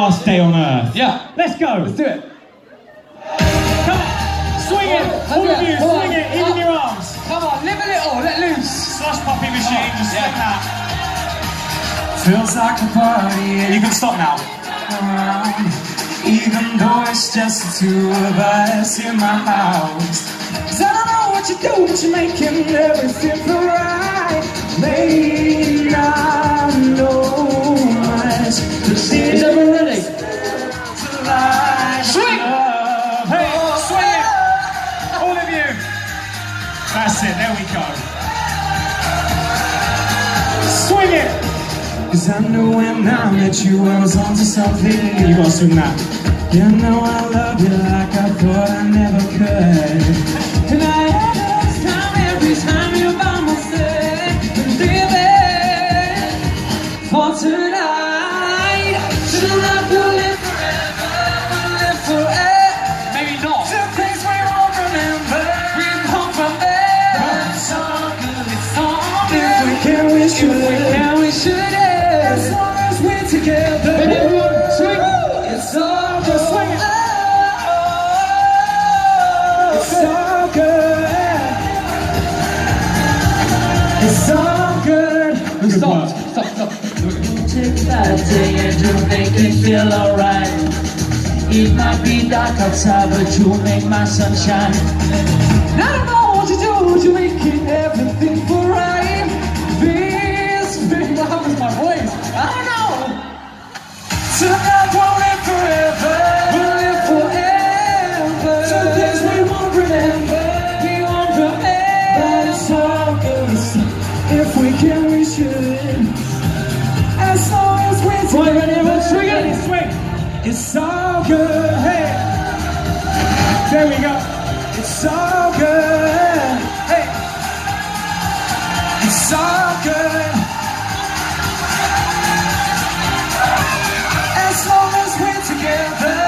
last day on earth. Yeah. Let's go. Let's do it. Come on. Swing it. Let's All of you, Come swing on. it. Even your arms. Come on, live a little, let loose. Slush puppy machine. Just Yeah. swing that. Feels like a party. You can stop now. Even though it's just the two of us in my house. Cause I don't know what you do, but you're making everything feel right. That's it, there we go. Swing it! Cause I knew when I met you I was onto something. You gotta swing that. You know I love you like I thought I never could. It's all good. Good Stop, work. stop, stop. Take that day and you make me feel alright. It might be dark outside, but you make my sunshine. I don't know what you do to make it everything for right. If we can, we should. As long as we're together. Right, ready, everyone? Swing it. Swing. It's all good. Hey. There we go. It's all good. Hey. It's all good. As long as we're together.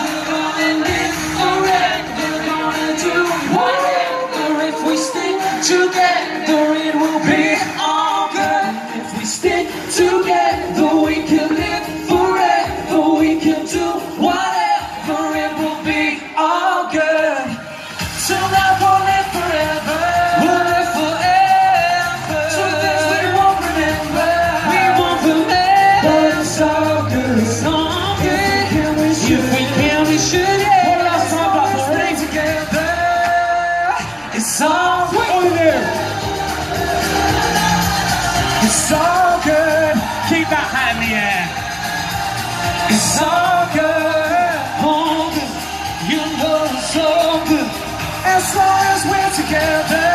We're gonna live forever. We're gonna do whatever. If we stick together, will be all good. If we stick together, we can live forever. We can do whatever. It will be all good. Tonight It's all good. Keep that hand in the air. It's all good. All good. You know it's all good. As long as we're together.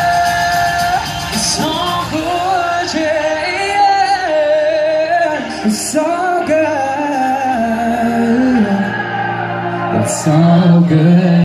It's all good, yeah. yeah. It's all good. It's all good.